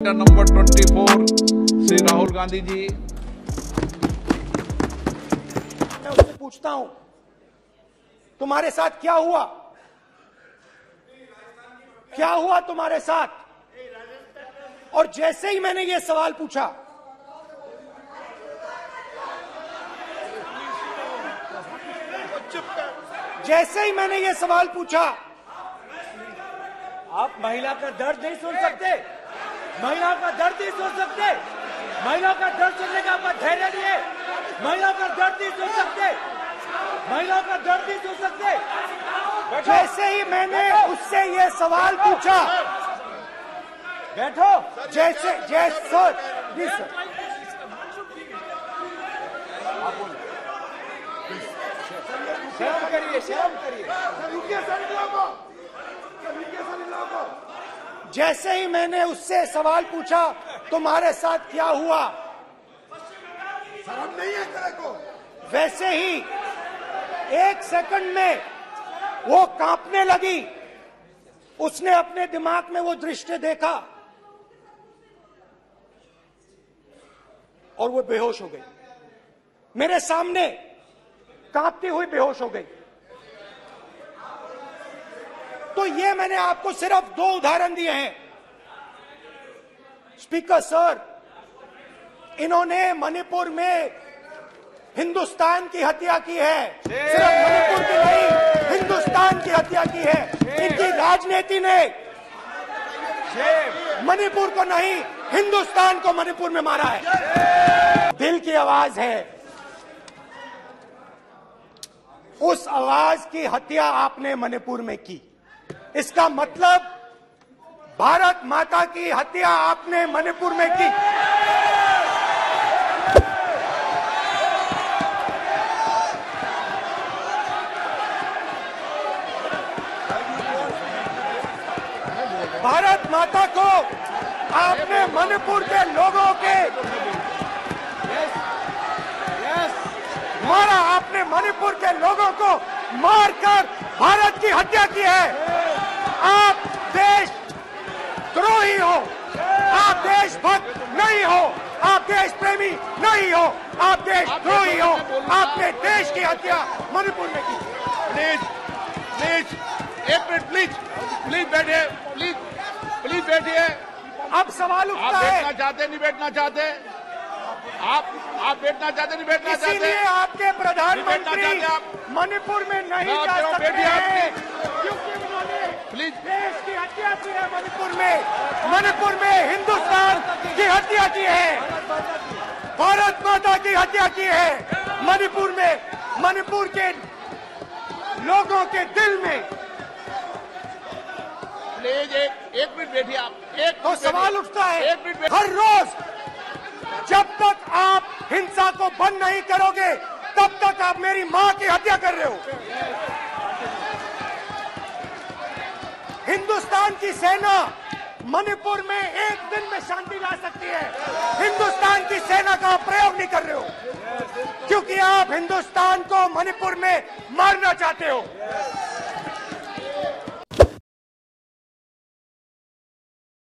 Number 24 Shri Rahul Gandhi ji मैं उससे पूछता हूँ, तुम्हारे साथ क्या हुआ? क्या हुआ तुम्हारे साथ? और जैसे ही मैंने ये सवाल पूछा, जैसे ही मैंने ये सवाल पूछा, आप महिला का दर्द नहीं सुन सकते। महिला का दर्द नहीं सुन सकते। महिला का दर्द सुनने का आपका धैर्य नहीं है। महिला का दर्द नहीं सुन सकते। महिला का दर्द नहीं सुन सकते। जैसे ही मैंने उससे ये सवाल पूछा। बैठो। जैसे जैसे सर प्लीज़ सर। शर्म करिए शर्म करिए। जैसे ही मैंने उससे सवाल पूछा तुम्हारे साथ क्या हुआ? शर्म नहीं है तेरे को। वैसे ही एक सेकंड में वो कांपने लगी। उसने अपने दिमाग में वो दृश्य देखा और वो बेहोश हो गई। मेरे सामने कांपती हुई बेहोश हो गई। तो ये मैंने आपको सिर्फ़ दो उदाहरण दिए हैं। स्पीकर सर इन्होंने मणिपुर में हिंदुस्तान की हत्या की है। सिर्फ़ मणिपुर की नहीं, हिंदुस्तान की हत्या की है। इनकी राजनीति ने मणिपुर को नहीं, हिंदुस्तान को मणिपुर में मारा है। दिल की आवाज़ है। उस आवाज़ की हत्या आपने मणिपुर में की। इसका मतलब भारत माता की हत्या आपने मणिपुर में की। भारत माता को आपने मणिपुर के लोगों के मारा, आपने मणिपुर के लोगों को मारकर भारत की हत्या की है। आप देश द्रोही हो। आप देशभक्त नहीं हो। आप देश प्रेमी नहीं हो। आप देश द्रोही हो। आपने देश की हत्या मणिपुर में की। प्लीज़ प्लीज़ एक मिनट प्लीज़ प्लीज़ बैठिए प्लीज़ प्लीज़ बैठिए। अब सवाल आप उठता है। बैठना चाहते नहीं बैठना चाहते? आप आप बैठना चाहते नहीं बैठना चाहते? इसीलिए आपके प्रधानमंत्री मणिपुर में नहीं जा सकते आप, क्योंकि की है मणिपुर में। मणिपुर में हिंदुस्तान की हत्या की है। भारत माता की हत्या की है। मणिपुर में मणिपुर के लोगों के दिल में। प्लीज़ एक एक मिनट बैठिए आप। एक तो सवाल उठता है। एक मिनट हर रोज जब तक आप हिंसा को बंद नहीं करोगे तब तक आप मेरी माँ की हत्या कर रहे हो। हिंदुस्तान की सेना मणिपुर में एक दिन में शांति ला सकती है। हिंदुस्तान की सेना का प्रयोग नहीं कर रहे हो। क्योंकि आप हिंदुस्तान को मणिपुर में मारना चाहते हो।